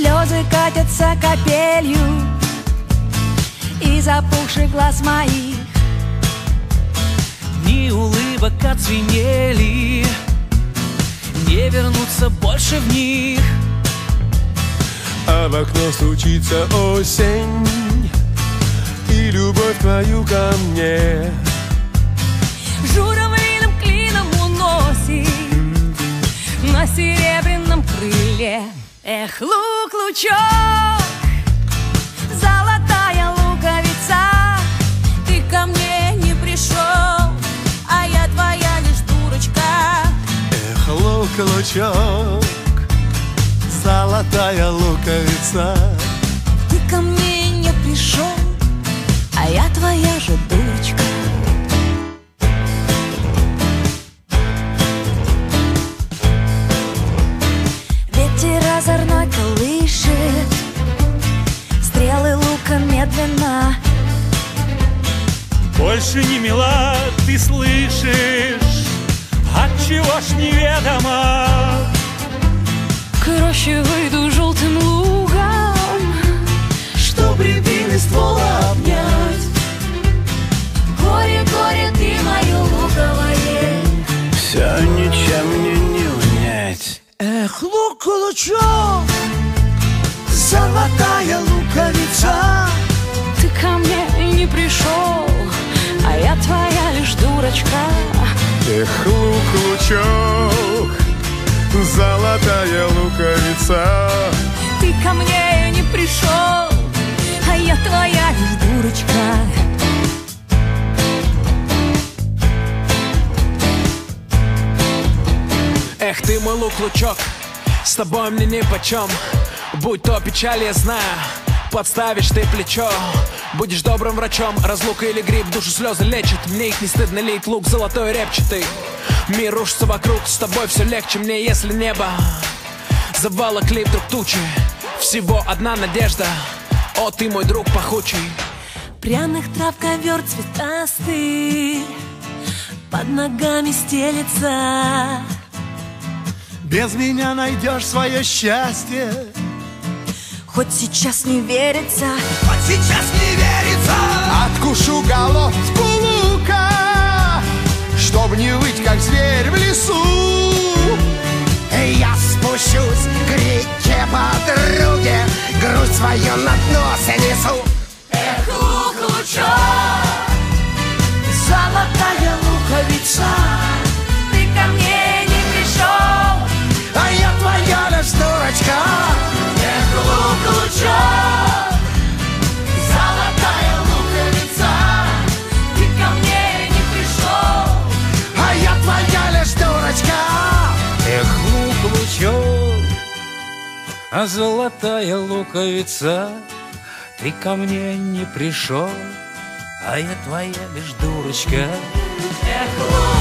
Слезы катятся капелью Из опухших глаз моих. Дни улыбок отзвенели Не вернуться больше в них. А в окно стучится осень И любовь твою ко мне. Журавлиным лук, лучок Золотая луковица Ты ко мне не пришел А я твоя лишь дурочка. Эх, лук-лучок Золотая луковица медленно Больше не мила, ты слышишь Отчего ж неведомо. К роще выйду желтым лугом Чтоб рябины ствола обнять. Горе, горе, ты мое луковое Все ничем мне не унять. Эх, лук-лучок Золотая луковица пришел А я твоя лишь дурочка. Эх, лук-лучок Золотая луковица. Ты ко мне не пришел А я твоя лишь дурочка. Эх ты мой лук-лучок, с тобой мне ни почем. Будь то печаль, я знаю, подставишь ты плечо Будешь добрым врачом, разлука или грипп Душу слезы лечит, мне их не стыдно лить Лук золотой репчатый, мир рушится вокруг С тобой все легче. Мне, если небо Заволокли вдруг тучи Всего одна надежда. О, ты мой друг пахучий. Пряных трав ковер цветастый Под ногами стелется. Без меня найдешь свое счастье Хоть сейчас не верится. Вот сейчас не верится. Откушу головку лука Чтоб не выть, как зверь в лесу. Я спущусь к реке подруге Грудь свою на дно занесу Эх, лук, лучок Золотая луковица А золотая луковица Ты ко мне не пришел А я твоя лишь дурочка. Эх,